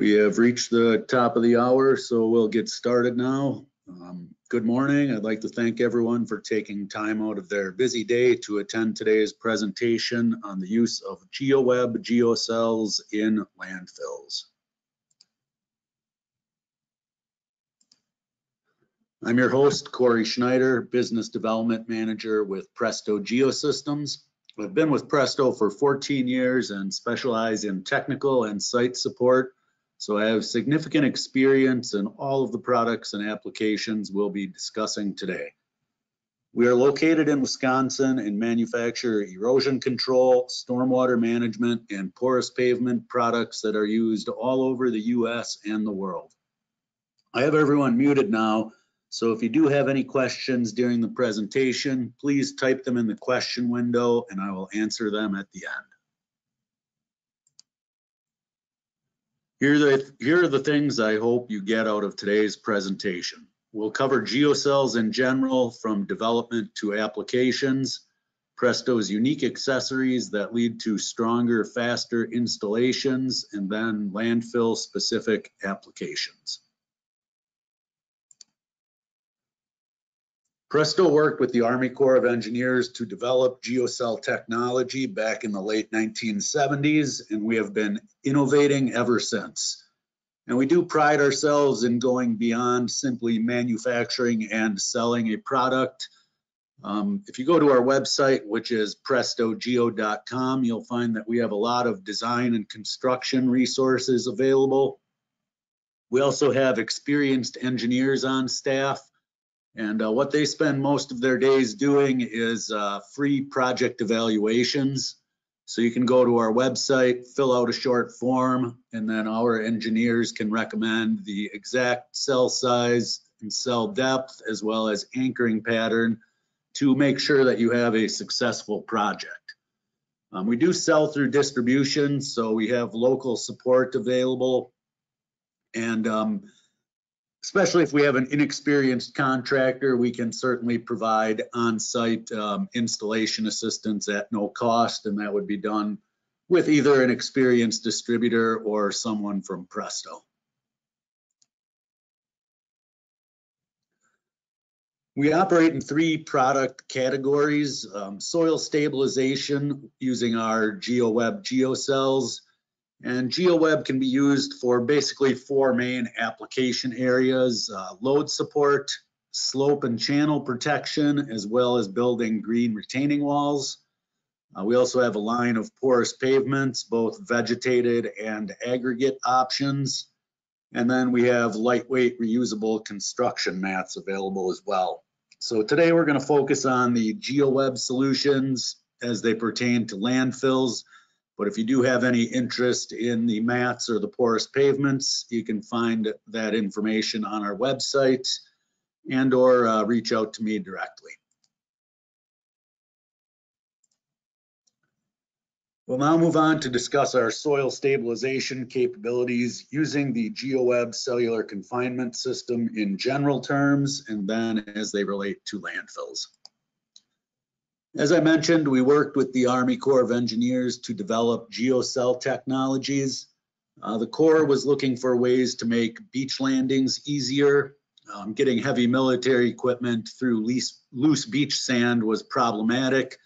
We have reached the top of the hour, so we'll get started now. Um, Good morning. I'd like to thank everyone for taking time out of their busy day to attend today's presentation on the use of GeoWeb geocells in landfills. I'm your host, Corey Schneider, Business Development Manager with Presto Geosystems. I've been with Presto for 14 years and specialize in technical and site support so I have significant experience in all of the products and applications we'll be discussing today. We are located in Wisconsin and manufacture erosion control, stormwater management, and porous pavement products that are used all over the US and the world. I have everyone muted now, so if you do have any questions during the presentation, please type them in the question window and I will answer them at the end. Here are the, here are the things I hope you get out of today's presentation. We'll cover geocells in general from development to applications, Presto's unique accessories that lead to stronger, faster installations, and then landfill specific applications. Presto worked with the Army Corps of Engineers to develop geocell technology back in the late 1970s, and we have been innovating ever since. And we do pride ourselves in going beyond simply manufacturing and selling a product. Um, if you go to our website, which is prestogeo.com, you'll find that we have a lot of design and construction resources available. We also have experienced engineers on staff and uh, what they spend most of their days doing is uh, free project evaluations. So you can go to our website, fill out a short form, and then our engineers can recommend the exact cell size and cell depth, as well as anchoring pattern to make sure that you have a successful project. Um, we do sell through distribution, so we have local support available. And um, especially if we have an inexperienced contractor, we can certainly provide on-site um, installation assistance at no cost, and that would be done with either an experienced distributor or someone from Presto. We operate in three product categories, um, soil stabilization using our GeoWeb geocells, and GeoWeb can be used for basically four main application areas, uh, load support, slope and channel protection, as well as building green retaining walls. Uh, we also have a line of porous pavements, both vegetated and aggregate options. And then we have lightweight reusable construction mats available as well. So today we're gonna focus on the GeoWeb solutions as they pertain to landfills, but if you do have any interest in the mats or the porous pavements, you can find that information on our website and or uh, reach out to me directly. We'll now move on to discuss our soil stabilization capabilities using the GeoWeb cellular confinement system in general terms and then as they relate to landfills. As I mentioned, we worked with the Army Corps of Engineers to develop geocell technologies. Uh, the Corps was looking for ways to make beach landings easier. Um, getting heavy military equipment through loose, loose beach sand was problematic.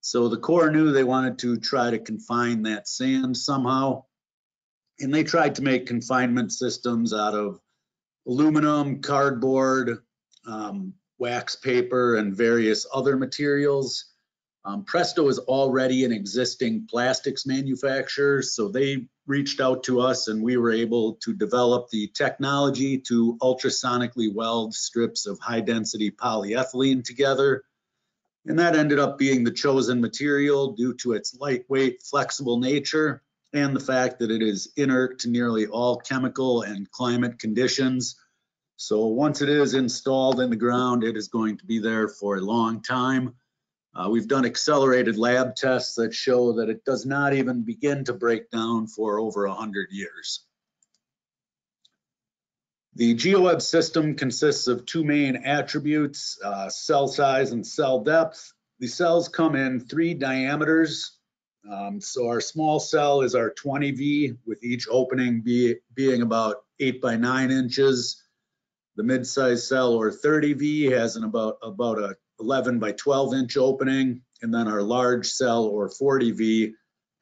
So the Corps knew they wanted to try to confine that sand somehow. And they tried to make confinement systems out of aluminum, cardboard, um, wax paper, and various other materials. Um, Presto is already an existing plastics manufacturer, so they reached out to us and we were able to develop the technology to ultrasonically weld strips of high density polyethylene together. And that ended up being the chosen material due to its lightweight, flexible nature and the fact that it is inert to nearly all chemical and climate conditions. So once it is installed in the ground, it is going to be there for a long time. Uh, we've done accelerated lab tests that show that it does not even begin to break down for over 100 years. The GeoWeb system consists of two main attributes, uh, cell size and cell depth. The cells come in three diameters. Um, So our small cell is our 20V with each opening be, being about eight by nine inches. The mid-size cell or 30V has an about, about a 11 by 12 inch opening. And then our large cell or 40V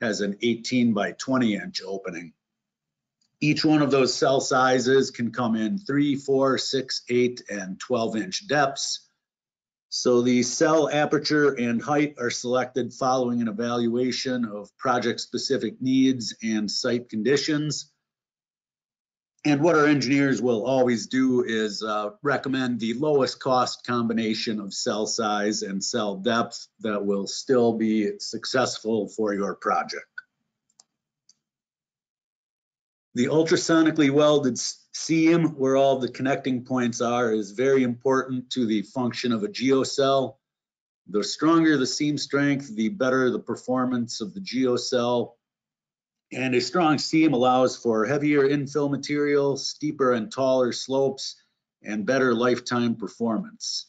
has an 18 by 20 inch opening. Each one of those cell sizes can come in three, four, six, eight, and 12 inch depths. So the cell aperture and height are selected following an evaluation of project-specific needs and site conditions. And what our engineers will always do is uh, recommend the lowest cost combination of cell size and cell depth that will still be successful for your project. The ultrasonically welded seam where all the connecting points are is very important to the function of a geocell. The stronger the seam strength, the better the performance of the geocell. And a strong seam allows for heavier infill material, steeper and taller slopes, and better lifetime performance.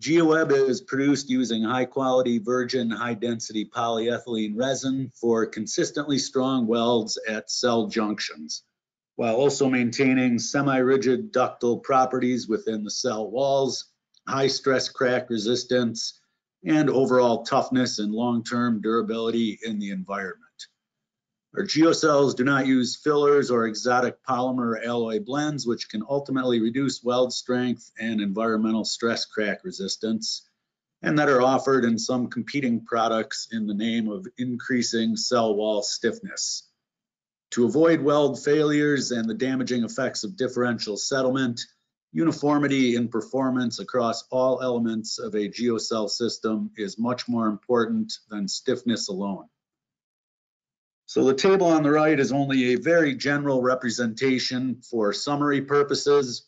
GeoWeb is produced using high-quality virgin, high-density polyethylene resin for consistently strong welds at cell junctions, while also maintaining semi-rigid ductile properties within the cell walls, high-stress crack resistance, and overall toughness and long-term durability in the environment. Our geocells do not use fillers or exotic polymer alloy blends, which can ultimately reduce weld strength and environmental stress crack resistance, and that are offered in some competing products in the name of increasing cell wall stiffness. To avoid weld failures and the damaging effects of differential settlement, uniformity in performance across all elements of a geocell system is much more important than stiffness alone. So the table on the right is only a very general representation for summary purposes,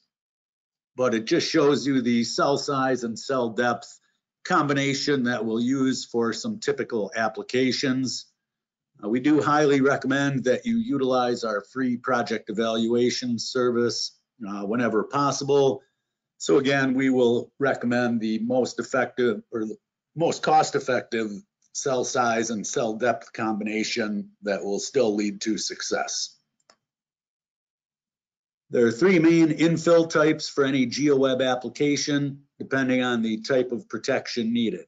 but it just shows you the cell size and cell depth combination that we'll use for some typical applications. Uh, we do highly recommend that you utilize our free project evaluation service uh, whenever possible. So again, we will recommend the most effective or the most cost-effective cell size and cell depth combination that will still lead to success. There are three main infill types for any GeoWeb application, depending on the type of protection needed.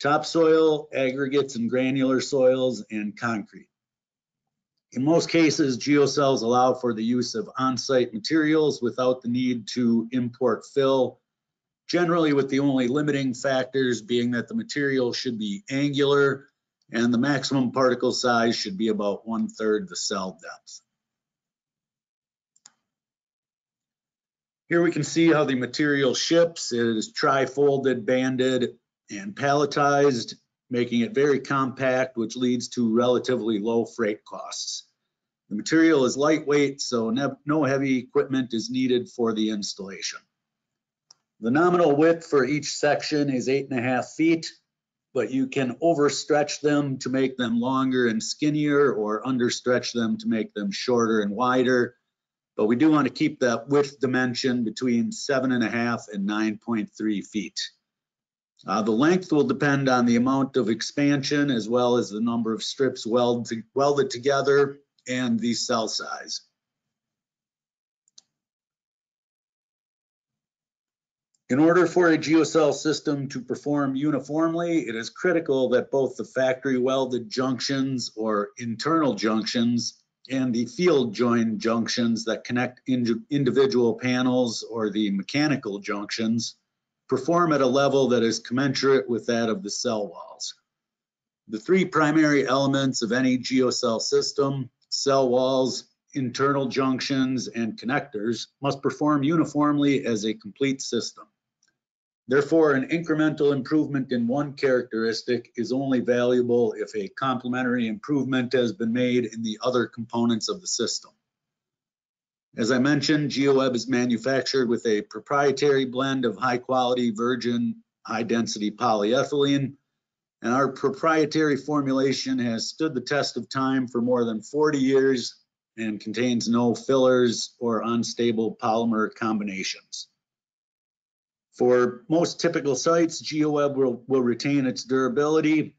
Topsoil, aggregates and granular soils, and concrete. In most cases, geocells allow for the use of on-site materials without the need to import fill generally with the only limiting factors being that the material should be angular and the maximum particle size should be about one third the cell depth. Here we can see how the material ships. It is tri-folded, banded, and palletized, making it very compact, which leads to relatively low freight costs. The material is lightweight, so no heavy equipment is needed for the installation. The nominal width for each section is eight and a half feet, but you can overstretch them to make them longer and skinnier or understretch them to make them shorter and wider. But we do want to keep that width dimension between seven and a half and 9.3 feet. Uh, the length will depend on the amount of expansion as well as the number of strips weld to, welded together and the cell size. In order for a geocell system to perform uniformly, it is critical that both the factory welded junctions or internal junctions and the field join junctions that connect individual panels or the mechanical junctions perform at a level that is commensurate with that of the cell walls. The three primary elements of any geocell system, cell walls, internal junctions, and connectors must perform uniformly as a complete system. Therefore, an incremental improvement in one characteristic is only valuable if a complementary improvement has been made in the other components of the system. As I mentioned, GeoWeb is manufactured with a proprietary blend of high quality virgin high density polyethylene. And our proprietary formulation has stood the test of time for more than 40 years and contains no fillers or unstable polymer combinations. For most typical sites, GeoWeb will, will retain its durability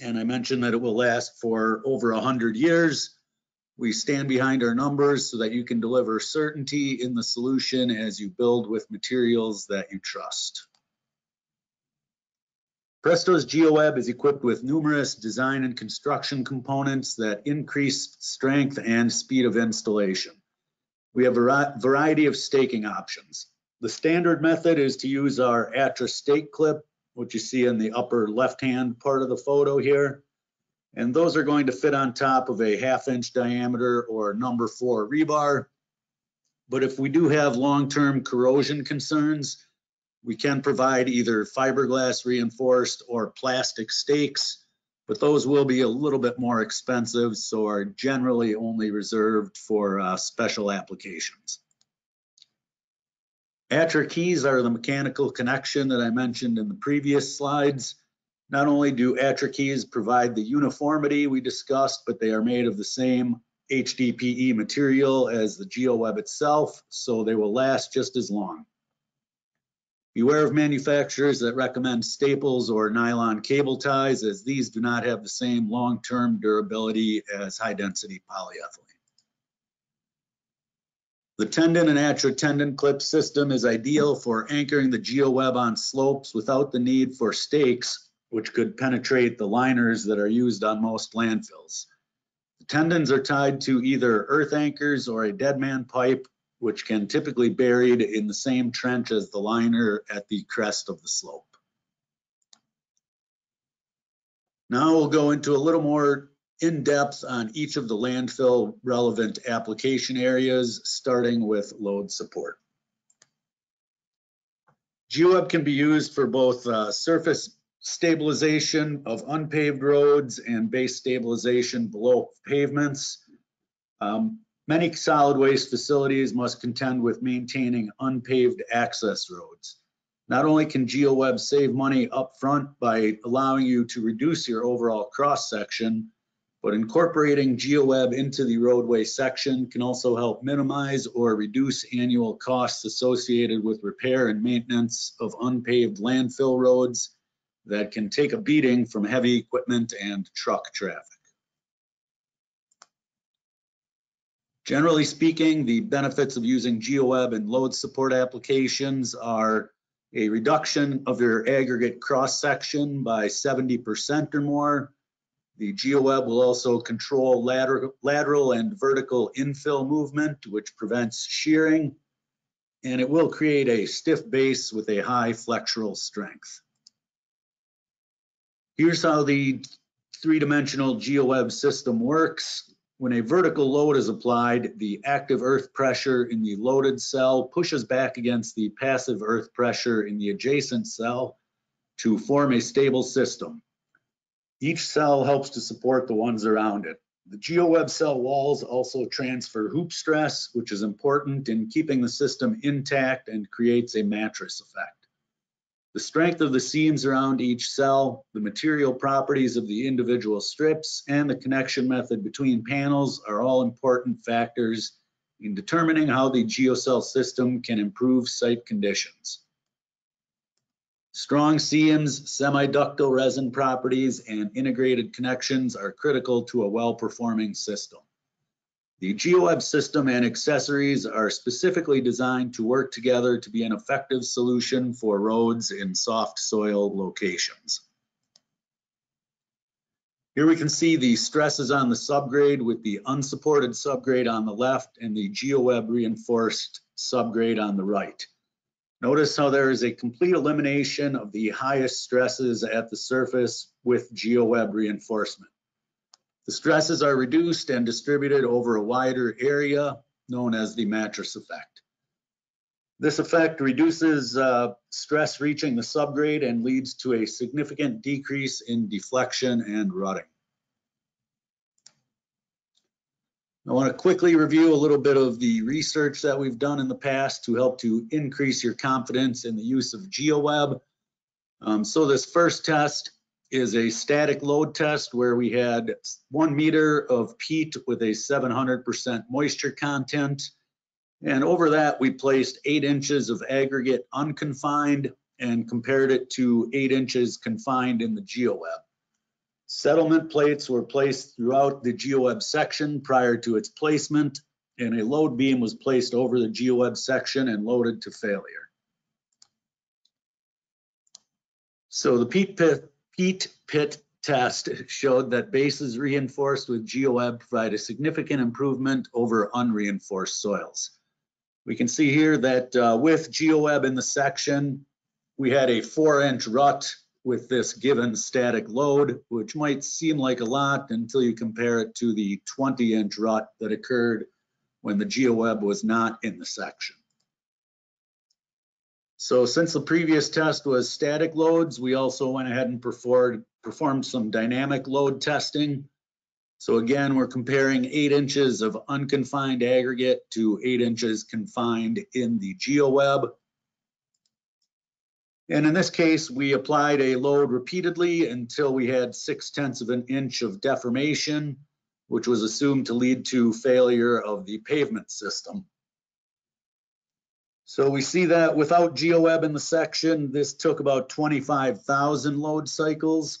And I mentioned that it will last for over 100 years. We stand behind our numbers so that you can deliver certainty in the solution as you build with materials that you trust. Presto's GeoWeb is equipped with numerous design and construction components that increase strength and speed of installation. We have a variety of staking options. The standard method is to use our Atra stake clip, which you see in the upper left-hand part of the photo here. And those are going to fit on top of a half inch diameter or number four rebar. But if we do have long-term corrosion concerns, we can provide either fiberglass reinforced or plastic stakes, but those will be a little bit more expensive, so are generally only reserved for uh, special applications. Atra keys are the mechanical connection that I mentioned in the previous slides. Not only do Atra keys provide the uniformity we discussed, but they are made of the same HDPE material as the GeoWeb itself, so they will last just as long. Beware of manufacturers that recommend staples or nylon cable ties as these do not have the same long-term durability as high-density polyethylene. The tendon and Atra tendon clip system is ideal for anchoring the GeoWeb on slopes without the need for stakes, which could penetrate the liners that are used on most landfills. The tendons are tied to either earth anchors or a deadman pipe, which can typically be buried in the same trench as the liner at the crest of the slope. Now we'll go into a little more in depth on each of the landfill relevant application areas, starting with load support. GeoWeb can be used for both uh, surface stabilization of unpaved roads and base stabilization below pavements. Um, many solid waste facilities must contend with maintaining unpaved access roads. Not only can GeoWeb save money upfront by allowing you to reduce your overall cross section, but incorporating GeoWeb into the roadway section can also help minimize or reduce annual costs associated with repair and maintenance of unpaved landfill roads that can take a beating from heavy equipment and truck traffic. Generally speaking, the benefits of using GeoWeb in load support applications are a reduction of your aggregate cross section by 70% or more, the GeoWeb will also control lateral, lateral and vertical infill movement, which prevents shearing, and it will create a stiff base with a high flexural strength. Here's how the three-dimensional GeoWeb system works. When a vertical load is applied, the active earth pressure in the loaded cell pushes back against the passive earth pressure in the adjacent cell to form a stable system. Each cell helps to support the ones around it. The GeoWeb cell walls also transfer hoop stress, which is important in keeping the system intact and creates a mattress effect. The strength of the seams around each cell, the material properties of the individual strips, and the connection method between panels are all important factors in determining how the GeoCell system can improve site conditions. Strong seams, semi-ductile resin properties, and integrated connections are critical to a well-performing system. The GeoWeb system and accessories are specifically designed to work together to be an effective solution for roads in soft soil locations. Here we can see the stresses on the subgrade with the unsupported subgrade on the left and the GeoWeb reinforced subgrade on the right. Notice how there is a complete elimination of the highest stresses at the surface with GeoWeb reinforcement. The stresses are reduced and distributed over a wider area known as the mattress effect. This effect reduces uh, stress reaching the subgrade and leads to a significant decrease in deflection and rutting. I want to quickly review a little bit of the research that we've done in the past to help to increase your confidence in the use of GeoWeb. Um, so this first test is a static load test where we had one meter of peat with a 700% moisture content. And over that, we placed eight inches of aggregate unconfined and compared it to eight inches confined in the GeoWeb. Settlement plates were placed throughout the GeoWeb section prior to its placement, and a load beam was placed over the GeoWeb section and loaded to failure. So the peat pit, peat pit test showed that bases reinforced with GeoWeb provide a significant improvement over unreinforced soils. We can see here that uh, with GeoWeb in the section, we had a four inch rut with this given static load, which might seem like a lot until you compare it to the 20 inch rut that occurred when the GeoWeb was not in the section. So since the previous test was static loads, we also went ahead and performed, performed some dynamic load testing. So again, we're comparing eight inches of unconfined aggregate to eight inches confined in the GeoWeb. And in this case, we applied a load repeatedly until we had six tenths of an inch of deformation, which was assumed to lead to failure of the pavement system. So we see that without GeoWeb in the section, this took about 25,000 load cycles.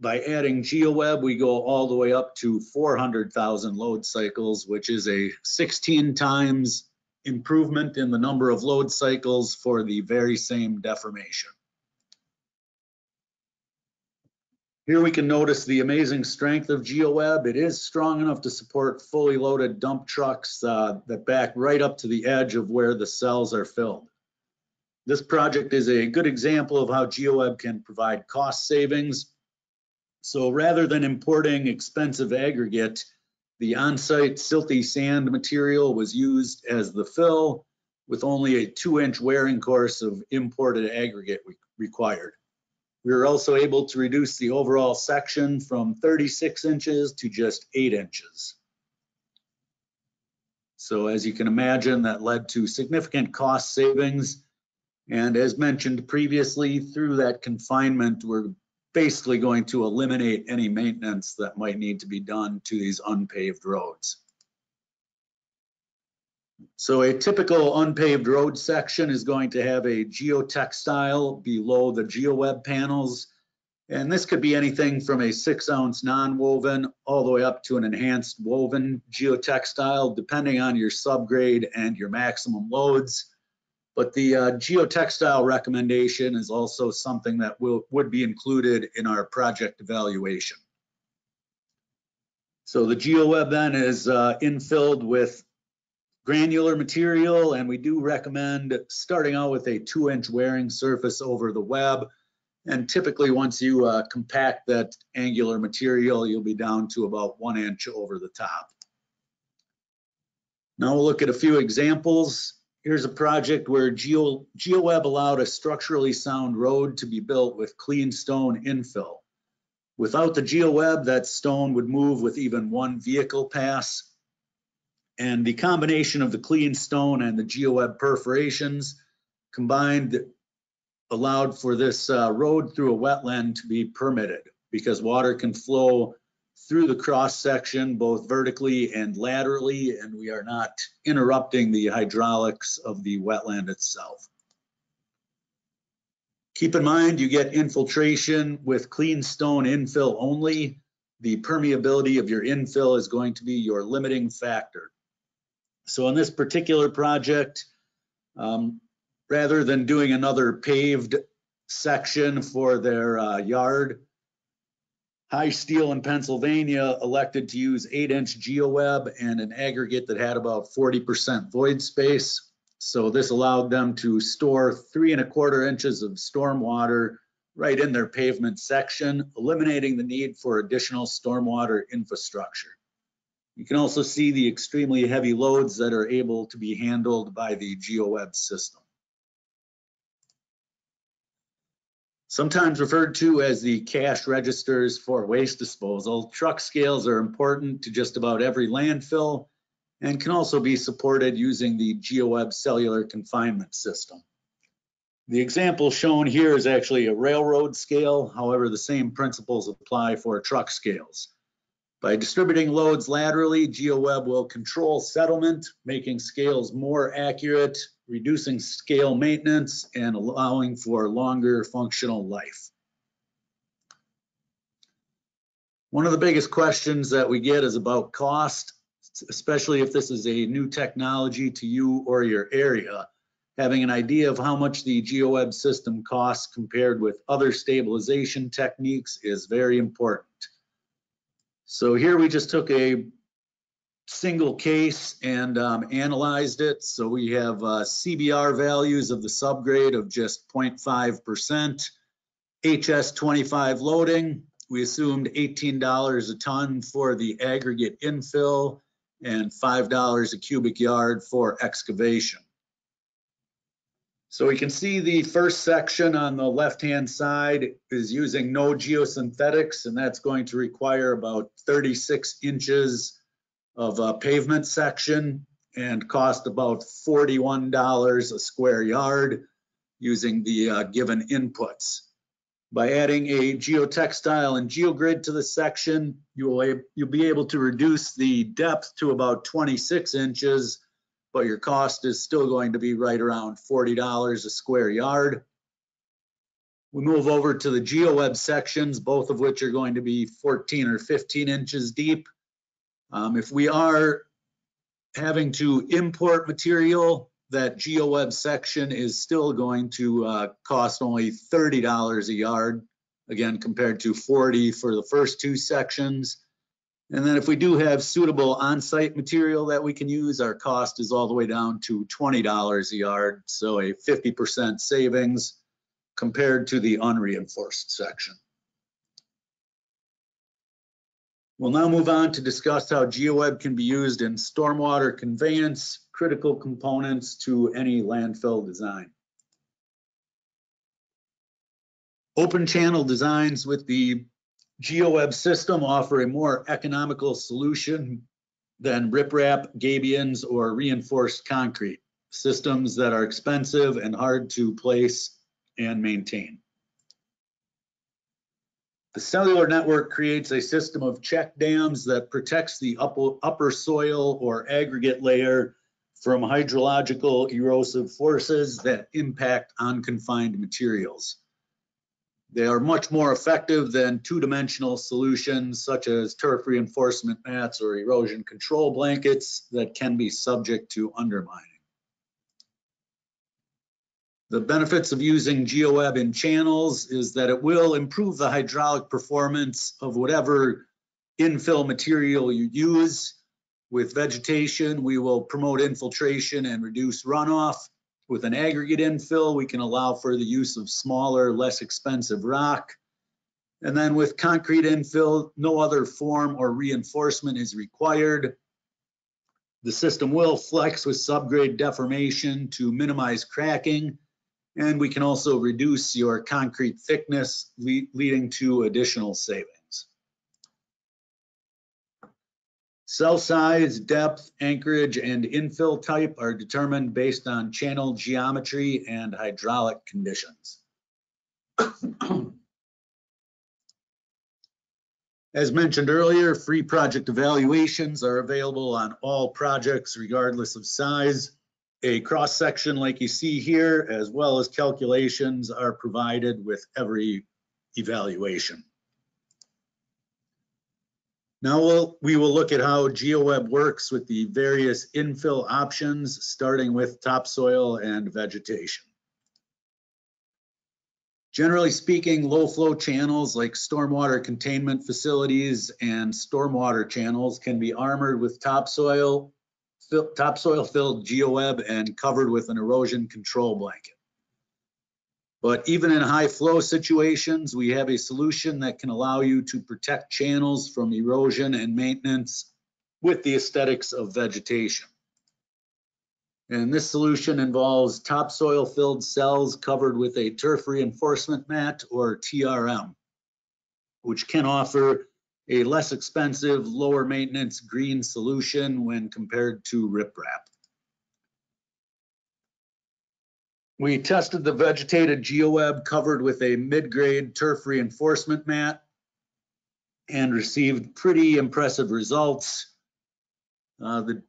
By adding GeoWeb, we go all the way up to 400,000 load cycles, which is a 16 times improvement in the number of load cycles for the very same deformation. Here we can notice the amazing strength of GeoWeb. It is strong enough to support fully loaded dump trucks uh, that back right up to the edge of where the cells are filled. This project is a good example of how GeoWeb can provide cost savings. So rather than importing expensive aggregate, the on-site silty sand material was used as the fill with only a two inch wearing course of imported aggregate required. We were also able to reduce the overall section from 36 inches to just eight inches. So as you can imagine, that led to significant cost savings. And as mentioned previously, through that confinement, we're basically going to eliminate any maintenance that might need to be done to these unpaved roads. So a typical unpaved road section is going to have a geotextile below the GeoWeb panels. And this could be anything from a six ounce non-woven all the way up to an enhanced woven geotextile, depending on your subgrade and your maximum loads. But the uh, geotextile recommendation is also something that will, would be included in our project evaluation. So the GeoWeb then is uh, infilled with granular material and we do recommend starting out with a two inch wearing surface over the web. And typically once you uh, compact that angular material, you'll be down to about one inch over the top. Now we'll look at a few examples. Here's a project where Geo, GeoWeb allowed a structurally sound road to be built with clean stone infill. Without the GeoWeb, that stone would move with even one vehicle pass. And the combination of the clean stone and the GeoWeb perforations combined allowed for this uh, road through a wetland to be permitted because water can flow through the cross section, both vertically and laterally, and we are not interrupting the hydraulics of the wetland itself. Keep in mind, you get infiltration with clean stone infill only. The permeability of your infill is going to be your limiting factor. So in this particular project, um, rather than doing another paved section for their uh, yard, High Steel in Pennsylvania elected to use eight inch GeoWeb and an aggregate that had about 40% void space. So this allowed them to store three and a quarter inches of stormwater right in their pavement section, eliminating the need for additional stormwater infrastructure. You can also see the extremely heavy loads that are able to be handled by the GeoWeb system. Sometimes referred to as the cash registers for waste disposal, truck scales are important to just about every landfill and can also be supported using the GeoWeb cellular confinement system. The example shown here is actually a railroad scale. However, the same principles apply for truck scales. By distributing loads laterally, GeoWeb will control settlement, making scales more accurate, reducing scale maintenance, and allowing for longer functional life. One of the biggest questions that we get is about cost, especially if this is a new technology to you or your area. Having an idea of how much the GeoWeb system costs compared with other stabilization techniques is very important. So here we just took a single case and um, analyzed it. So we have uh, CBR values of the subgrade of just 0.5%, HS 25 loading. We assumed $18 a ton for the aggregate infill and $5 a cubic yard for excavation. So we can see the first section on the left-hand side is using no geosynthetics, and that's going to require about 36 inches of a pavement section and cost about $41 a square yard using the uh, given inputs. By adding a geotextile and geogrid to the section, you will you'll be able to reduce the depth to about 26 inches but your cost is still going to be right around $40 a square yard. We move over to the GeoWeb sections, both of which are going to be 14 or 15 inches deep. Um, if we are having to import material, that GeoWeb section is still going to uh, cost only $30 a yard, again, compared to 40 for the first two sections. And then if we do have suitable on-site material that we can use, our cost is all the way down to $20 a yard. So a 50% savings compared to the unreinforced section. We'll now move on to discuss how GeoWeb can be used in stormwater conveyance, critical components to any landfill design. Open channel designs with the GeoWeb system offer a more economical solution than riprap, gabions, or reinforced concrete, systems that are expensive and hard to place and maintain. The cellular network creates a system of check dams that protects the upper, upper soil or aggregate layer from hydrological erosive forces that impact unconfined materials. They are much more effective than two-dimensional solutions such as turf reinforcement mats or erosion control blankets that can be subject to undermining. The benefits of using GeoWeb in channels is that it will improve the hydraulic performance of whatever infill material you use. With vegetation, we will promote infiltration and reduce runoff. With an aggregate infill, we can allow for the use of smaller, less expensive rock. And then with concrete infill, no other form or reinforcement is required. The system will flex with subgrade deformation to minimize cracking. And we can also reduce your concrete thickness, le leading to additional savings. Cell size, depth, anchorage, and infill type are determined based on channel geometry and hydraulic conditions. As mentioned earlier, free project evaluations are available on all projects regardless of size. A cross-section like you see here, as well as calculations are provided with every evaluation. Now we'll, we will look at how GeoWeb works with the various infill options, starting with topsoil and vegetation. Generally speaking, low flow channels like stormwater containment facilities and stormwater channels can be armored with topsoil, topsoil filled GeoWeb and covered with an erosion control blanket. But even in high flow situations, we have a solution that can allow you to protect channels from erosion and maintenance with the aesthetics of vegetation. And this solution involves topsoil filled cells covered with a turf reinforcement mat or TRM, which can offer a less expensive, lower maintenance green solution when compared to riprap. We tested the vegetated GeoWeb covered with a mid-grade turf reinforcement mat and received pretty impressive results. Uh, the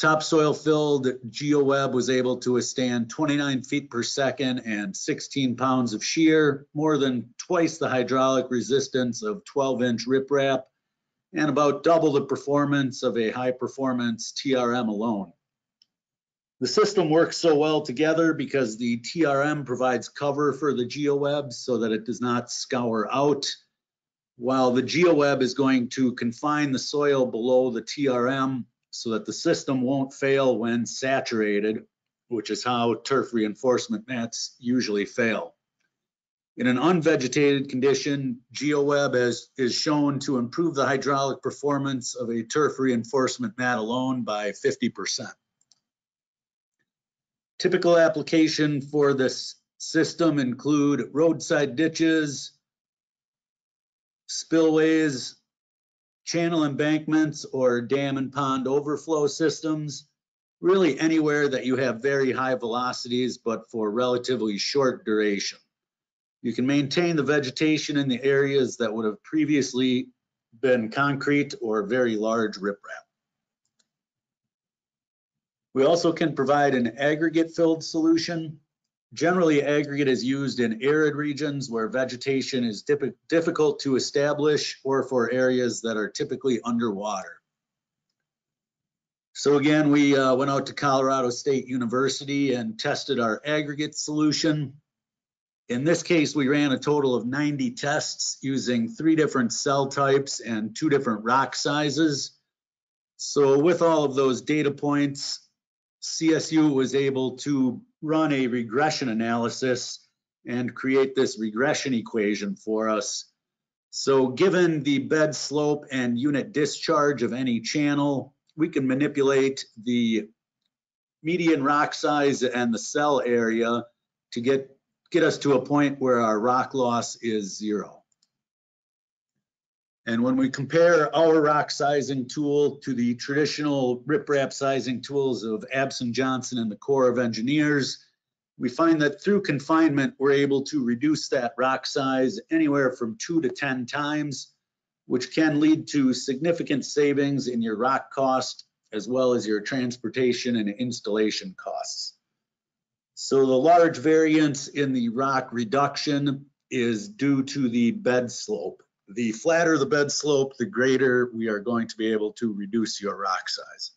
Topsoil filled GeoWeb was able to withstand 29 feet per second and 16 pounds of shear, more than twice the hydraulic resistance of 12 inch riprap, and about double the performance of a high performance TRM alone. The system works so well together because the TRM provides cover for the GeoWeb so that it does not scour out, while the GeoWeb is going to confine the soil below the TRM so that the system won't fail when saturated, which is how turf reinforcement mats usually fail. In an unvegetated condition, GeoWeb has, is shown to improve the hydraulic performance of a turf reinforcement mat alone by 50%. Typical application for this system include roadside ditches, spillways, channel embankments or dam and pond overflow systems, really anywhere that you have very high velocities, but for relatively short duration. You can maintain the vegetation in the areas that would have previously been concrete or very large riprap. We also can provide an aggregate filled solution. Generally, aggregate is used in arid regions where vegetation is difficult to establish or for areas that are typically underwater. So again, we uh, went out to Colorado State University and tested our aggregate solution. In this case, we ran a total of 90 tests using three different cell types and two different rock sizes. So with all of those data points, CSU was able to run a regression analysis and create this regression equation for us. So given the bed slope and unit discharge of any channel, we can manipulate the median rock size and the cell area to get, get us to a point where our rock loss is zero. And when we compare our rock sizing tool to the traditional riprap sizing tools of Abt and Johnson and the Corps of Engineers, we find that through confinement, we're able to reduce that rock size anywhere from two to 10 times, which can lead to significant savings in your rock cost, as well as your transportation and installation costs. So the large variance in the rock reduction is due to the bed slope the flatter the bed slope, the greater we are going to be able to reduce your rock size.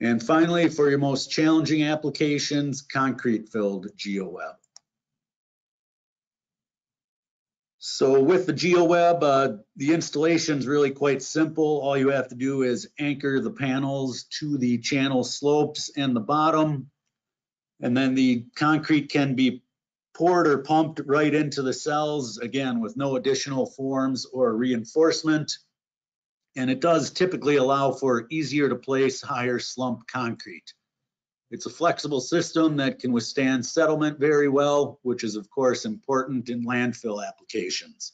And finally, for your most challenging applications, concrete filled GeoWeb. So with the GeoWeb, uh, the installation is really quite simple. All you have to do is anchor the panels to the channel slopes and the bottom. And then the concrete can be poured or pumped right into the cells, again, with no additional forms or reinforcement. And it does typically allow for easier to place higher slump concrete. It's a flexible system that can withstand settlement very well, which is of course important in landfill applications.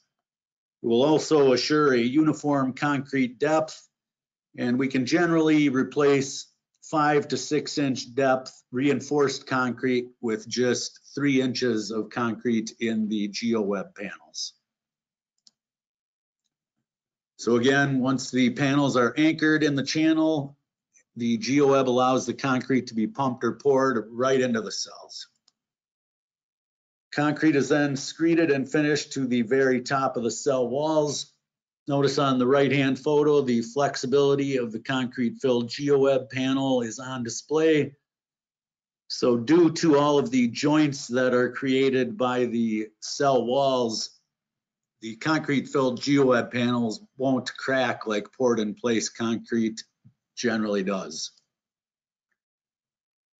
It will also assure a uniform concrete depth, and we can generally replace five to six inch depth reinforced concrete with just three inches of concrete in the GeoWeb panels. So again, once the panels are anchored in the channel, the GeoWeb allows the concrete to be pumped or poured right into the cells. Concrete is then screeded and finished to the very top of the cell walls Notice on the right-hand photo, the flexibility of the concrete-filled GeoWeb panel is on display. So due to all of the joints that are created by the cell walls, the concrete-filled GeoWeb panels won't crack like poured-in-place concrete generally does.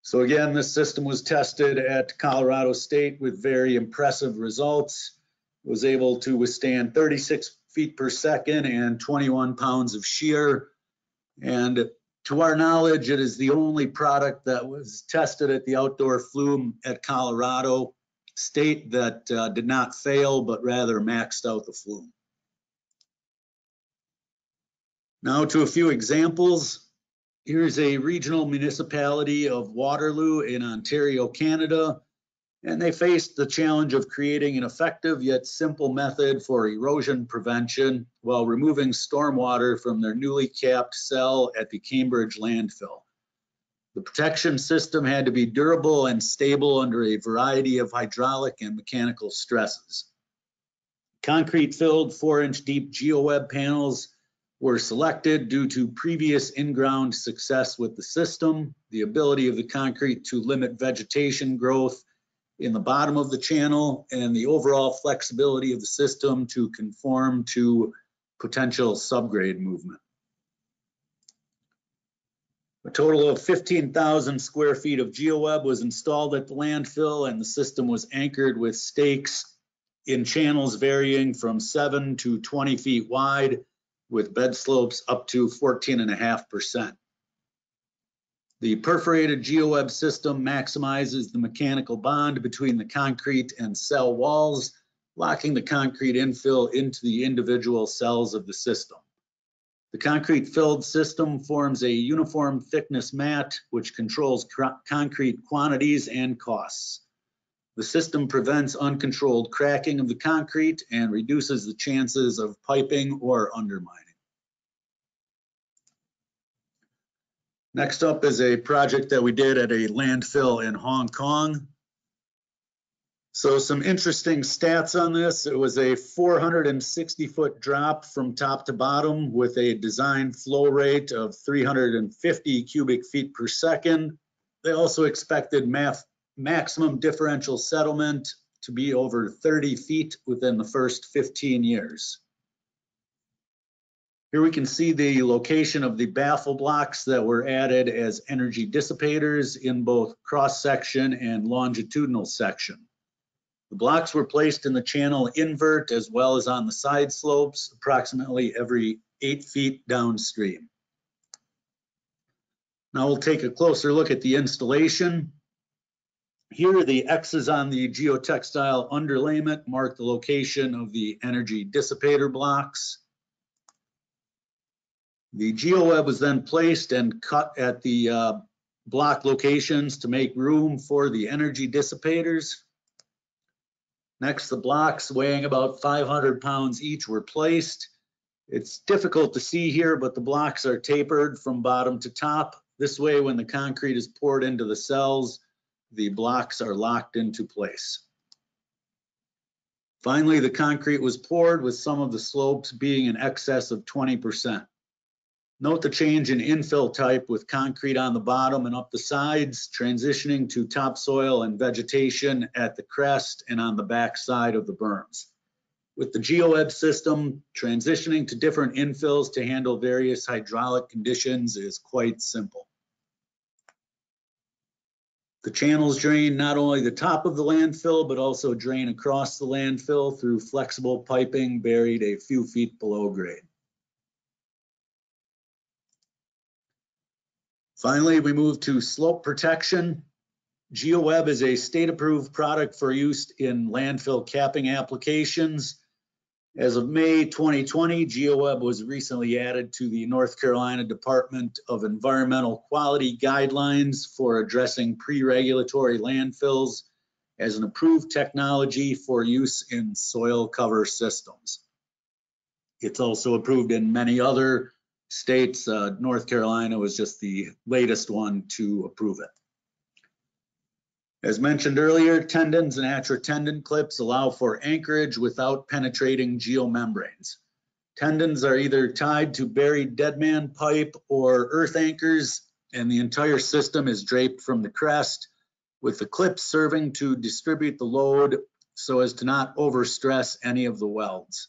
So again, this system was tested at Colorado State with very impressive results. Was able to withstand 36 feet per second and 21 pounds of shear. And to our knowledge, it is the only product that was tested at the outdoor flume at Colorado State that uh, did not fail, but rather maxed out the flume. Now to a few examples. Here's a regional municipality of Waterloo in Ontario, Canada. And they faced the challenge of creating an effective yet simple method for erosion prevention while removing stormwater from their newly capped cell at the Cambridge landfill. The protection system had to be durable and stable under a variety of hydraulic and mechanical stresses. Concrete filled four inch deep GeoWeb panels were selected due to previous in-ground success with the system, the ability of the concrete to limit vegetation growth in the bottom of the channel, and the overall flexibility of the system to conform to potential subgrade movement. A total of 15,000 square feet of GeoWeb was installed at the landfill and the system was anchored with stakes in channels varying from seven to 20 feet wide with bed slopes up to 14 and a half percent. The perforated GeoWeb system maximizes the mechanical bond between the concrete and cell walls, locking the concrete infill into the individual cells of the system. The concrete filled system forms a uniform thickness mat which controls concrete quantities and costs. The system prevents uncontrolled cracking of the concrete and reduces the chances of piping or undermining. Next up is a project that we did at a landfill in Hong Kong. So some interesting stats on this. It was a 460 foot drop from top to bottom with a design flow rate of 350 cubic feet per second. They also expected maximum differential settlement to be over 30 feet within the first 15 years. Here we can see the location of the baffle blocks that were added as energy dissipators in both cross section and longitudinal section. The blocks were placed in the channel invert as well as on the side slopes, approximately every eight feet downstream. Now we'll take a closer look at the installation. Here, the X's on the geotextile underlayment mark the location of the energy dissipator blocks. The GeoWeb was then placed and cut at the uh, block locations to make room for the energy dissipators. Next, the blocks weighing about 500 pounds each were placed. It's difficult to see here, but the blocks are tapered from bottom to top. This way, when the concrete is poured into the cells, the blocks are locked into place. Finally, the concrete was poured with some of the slopes being in excess of 20%. Note the change in infill type with concrete on the bottom and up the sides, transitioning to topsoil and vegetation at the crest and on the back side of the berms. With the GeoWeb system, transitioning to different infills to handle various hydraulic conditions is quite simple. The channels drain not only the top of the landfill, but also drain across the landfill through flexible piping buried a few feet below grade. Finally, we move to slope protection. GeoWeb is a state-approved product for use in landfill capping applications. As of May 2020, GeoWeb was recently added to the North Carolina Department of Environmental Quality Guidelines for addressing pre-regulatory landfills as an approved technology for use in soil cover systems. It's also approved in many other states. Uh, North Carolina was just the latest one to approve it. As mentioned earlier, tendons and Atra tendon clips allow for anchorage without penetrating geomembranes. Tendons are either tied to buried deadman pipe or earth anchors, and the entire system is draped from the crest, with the clips serving to distribute the load so as to not overstress any of the welds.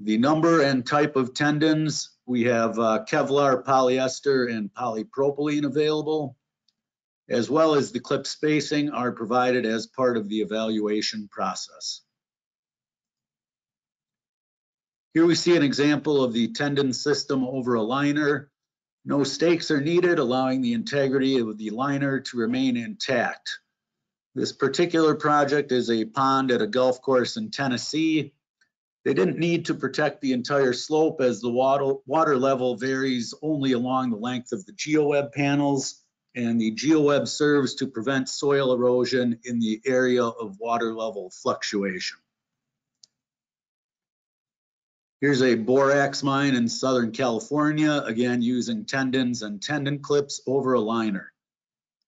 The number and type of tendons we have uh, Kevlar, polyester, and polypropylene available, as well as the clip spacing are provided as part of the evaluation process. Here we see an example of the tendon system over a liner. No stakes are needed, allowing the integrity of the liner to remain intact. This particular project is a pond at a golf course in Tennessee they didn't need to protect the entire slope as the water, water level varies only along the length of the GeoWeb panels. and the GeoWeb serves to prevent soil erosion in the area of water level fluctuation. Here's a borax mine in Southern California, again using tendons and tendon clips over a liner.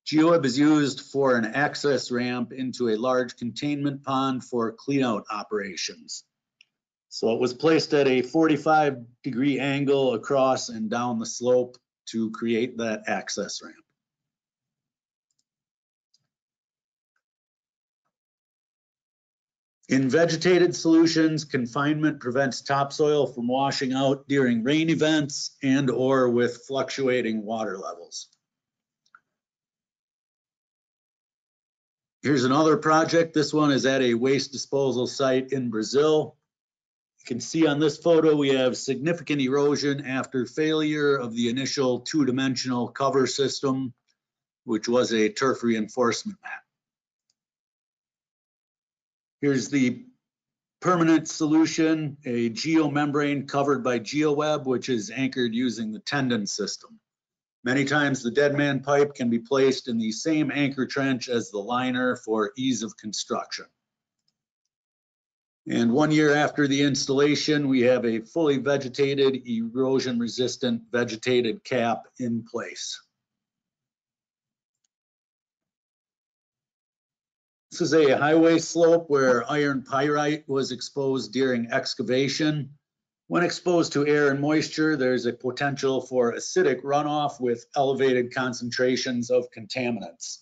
GeoWeb is used for an access ramp into a large containment pond for cleanout operations. So it was placed at a 45 degree angle across and down the slope to create that access ramp. In vegetated solutions, confinement prevents topsoil from washing out during rain events and or with fluctuating water levels. Here's another project. This one is at a waste disposal site in Brazil. You can see on this photo, we have significant erosion after failure of the initial two-dimensional cover system, which was a turf reinforcement mat. Here's the permanent solution, a geomembrane covered by GeoWeb, which is anchored using the tendon system. Many times the dead man pipe can be placed in the same anchor trench as the liner for ease of construction. And one year after the installation, we have a fully vegetated, erosion resistant vegetated cap in place. This is a highway slope where iron pyrite was exposed during excavation. When exposed to air and moisture, there's a potential for acidic runoff with elevated concentrations of contaminants.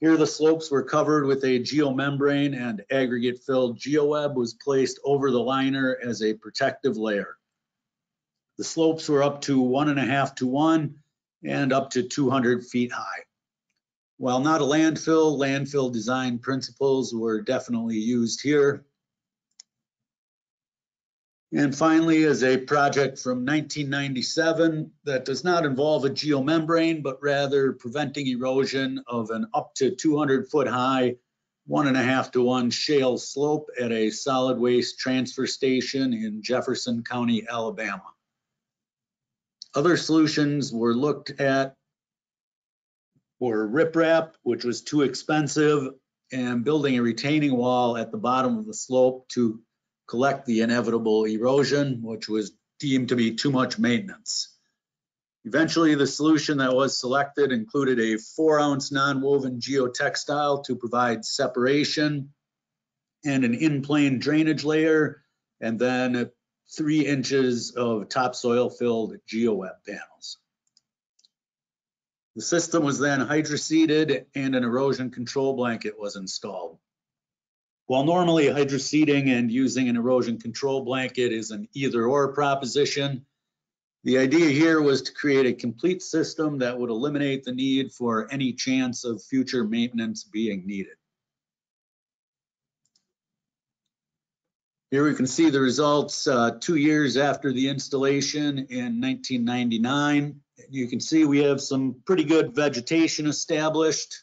Here the slopes were covered with a geomembrane and aggregate filled geoweb was placed over the liner as a protective layer. The slopes were up to one and a half to one and up to 200 feet high. While not a landfill, landfill design principles were definitely used here. And finally is a project from 1997 that does not involve a geomembrane, but rather preventing erosion of an up to 200 foot high, one and a half to one shale slope at a solid waste transfer station in Jefferson County, Alabama. Other solutions were looked at or riprap, which was too expensive, and building a retaining wall at the bottom of the slope to collect the inevitable erosion, which was deemed to be too much maintenance. Eventually, the solution that was selected included a four ounce non-woven geotextile to provide separation and an in-plane drainage layer, and then three inches of topsoil filled geoweb panels. The system was then hydroseeded and an erosion control blanket was installed. While normally hydroseeding and using an erosion control blanket is an either or proposition, the idea here was to create a complete system that would eliminate the need for any chance of future maintenance being needed. Here we can see the results uh, two years after the installation in 1999. You can see we have some pretty good vegetation established.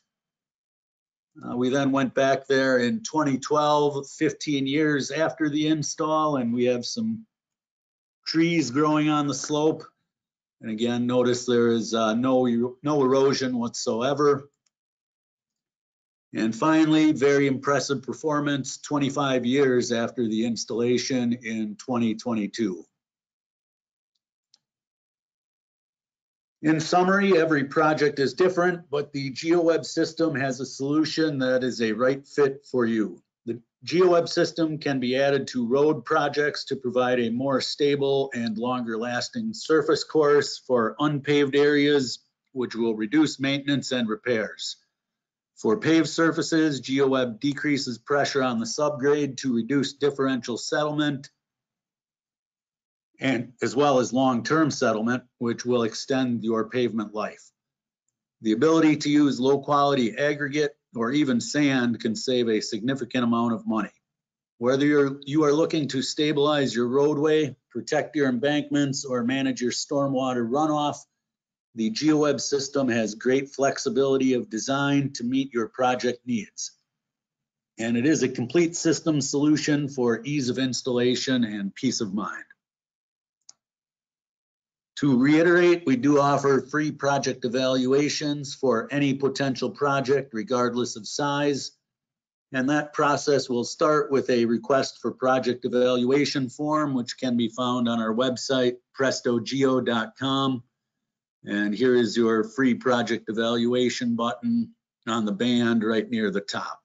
Uh, we then went back there in 2012, 15 years after the install, and we have some trees growing on the slope. And again, notice there is uh, no, no erosion whatsoever. And finally, very impressive performance 25 years after the installation in 2022. In summary, every project is different, but the GeoWeb system has a solution that is a right fit for you. The GeoWeb system can be added to road projects to provide a more stable and longer lasting surface course for unpaved areas, which will reduce maintenance and repairs. For paved surfaces, GeoWeb decreases pressure on the subgrade to reduce differential settlement and as well as long-term settlement, which will extend your pavement life. The ability to use low-quality aggregate or even sand can save a significant amount of money. Whether you're, you are looking to stabilize your roadway, protect your embankments, or manage your stormwater runoff, the GeoWeb system has great flexibility of design to meet your project needs. And it is a complete system solution for ease of installation and peace of mind. To reiterate, we do offer free project evaluations for any potential project regardless of size. And that process will start with a request for project evaluation form, which can be found on our website, prestogeo.com. And here is your free project evaluation button on the band right near the top.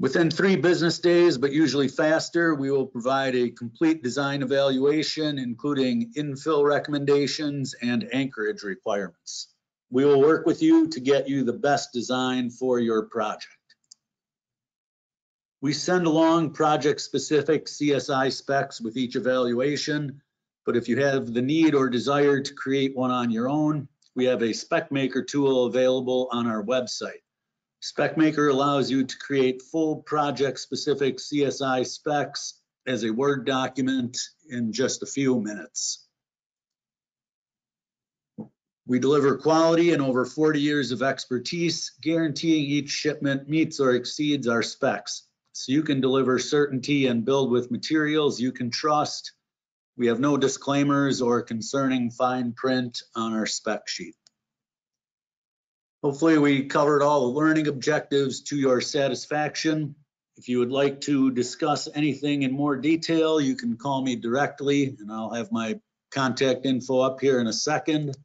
Within three business days, but usually faster, we will provide a complete design evaluation, including infill recommendations and anchorage requirements. We will work with you to get you the best design for your project. We send along project-specific CSI specs with each evaluation, but if you have the need or desire to create one on your own, we have a spec maker tool available on our website. Spec Maker allows you to create full project-specific CSI specs as a Word document in just a few minutes. We deliver quality and over 40 years of expertise, guaranteeing each shipment meets or exceeds our specs. So you can deliver certainty and build with materials you can trust. We have no disclaimers or concerning fine print on our spec sheet. Hopefully we covered all the learning objectives to your satisfaction. If you would like to discuss anything in more detail, you can call me directly and I'll have my contact info up here in a second.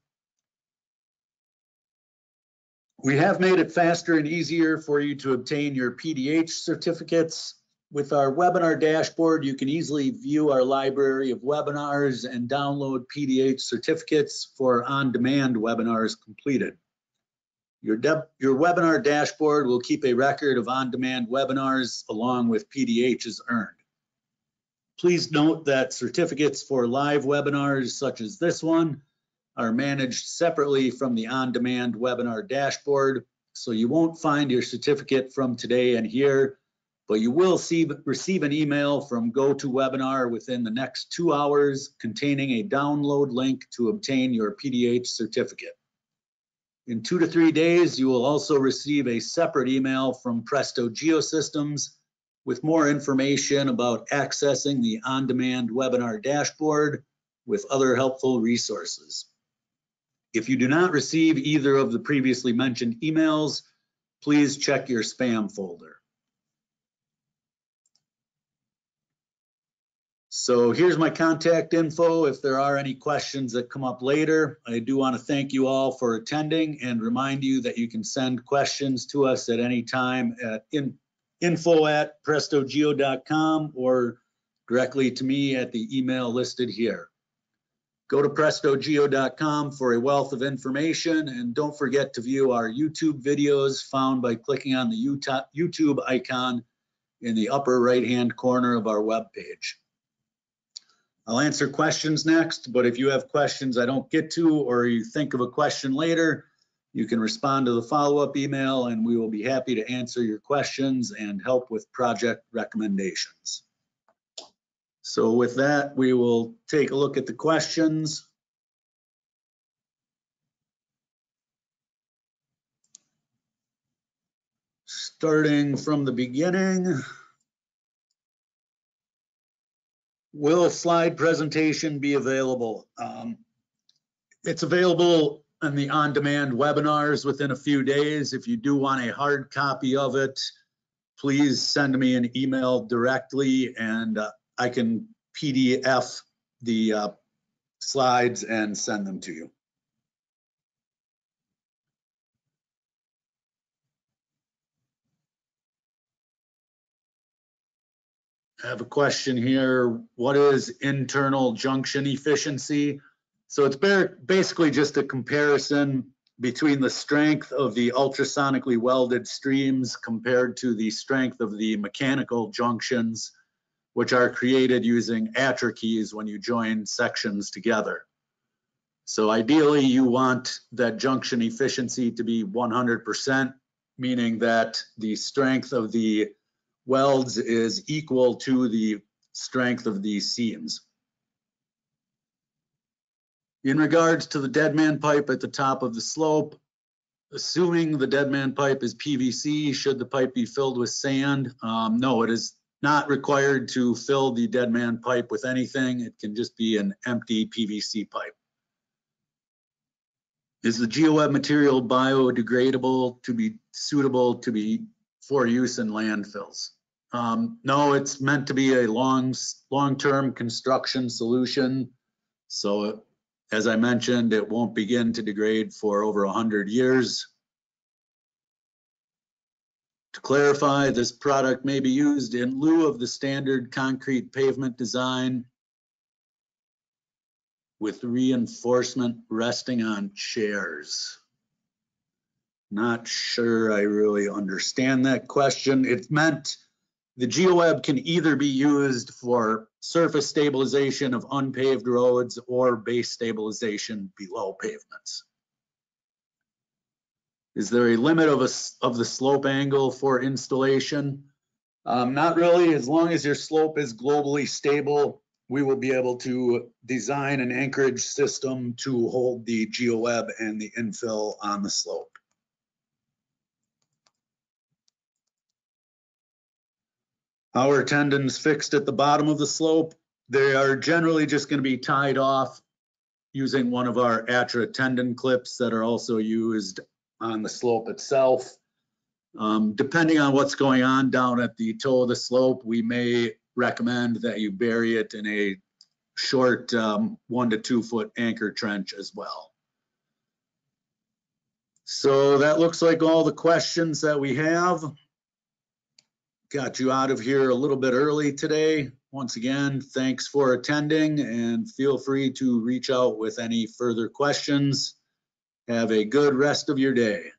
We have made it faster and easier for you to obtain your PDH certificates. With our webinar dashboard, you can easily view our library of webinars and download PDH certificates for on-demand webinars completed. Your, your webinar dashboard will keep a record of on-demand webinars along with PDHs earned. Please note that certificates for live webinars such as this one are managed separately from the on-demand webinar dashboard. So you won't find your certificate from today and here, but you will see, receive an email from GoToWebinar within the next two hours containing a download link to obtain your PDH certificate. In two to three days, you will also receive a separate email from Presto Geosystems with more information about accessing the on-demand webinar dashboard with other helpful resources. If you do not receive either of the previously mentioned emails, please check your spam folder. So here's my contact info. If there are any questions that come up later, I do want to thank you all for attending and remind you that you can send questions to us at any time at in, info at prestogeo.com or directly to me at the email listed here. Go to prestogeo.com for a wealth of information and don't forget to view our YouTube videos found by clicking on the YouTube icon in the upper right hand corner of our web page. I'll answer questions next, but if you have questions I don't get to or you think of a question later, you can respond to the follow-up email and we will be happy to answer your questions and help with project recommendations. So with that, we will take a look at the questions. Starting from the beginning. Will a slide presentation be available? Um, it's available in the on-demand webinars within a few days. If you do want a hard copy of it, please send me an email directly and uh, I can PDF the uh, slides and send them to you. I have a question here. What is internal junction efficiency? So it's basically just a comparison between the strength of the ultrasonically welded streams compared to the strength of the mechanical junctions, which are created using Atrakeys when you join sections together. So ideally, you want that junction efficiency to be 100%, meaning that the strength of the welds is equal to the strength of these seams. In regards to the dead man pipe at the top of the slope, assuming the dead man pipe is PVC, should the pipe be filled with sand? Um, no, it is not required to fill the dead man pipe with anything. It can just be an empty PVC pipe. Is the GeoWeb material biodegradable to be suitable to be for use in landfills? Um, no, it's meant to be a long, long-term construction solution. So as I mentioned, it won't begin to degrade for over 100 years. To clarify, this product may be used in lieu of the standard concrete pavement design with reinforcement resting on chairs. Not sure I really understand that question. It's meant, the GeoWeb can either be used for surface stabilization of unpaved roads or base stabilization below pavements. Is there a limit of a, of the slope angle for installation? Um, not really, as long as your slope is globally stable, we will be able to design an anchorage system to hold the GeoWeb and the infill on the slope. Our tendons fixed at the bottom of the slope, they are generally just going to be tied off using one of our Atra tendon clips that are also used on the slope itself. Um, Depending on what's going on down at the toe of the slope, we may recommend that you bury it in a short um, one to two foot anchor trench as well. So that looks like all the questions that we have. Got you out of here a little bit early today. Once again, thanks for attending and feel free to reach out with any further questions. Have a good rest of your day.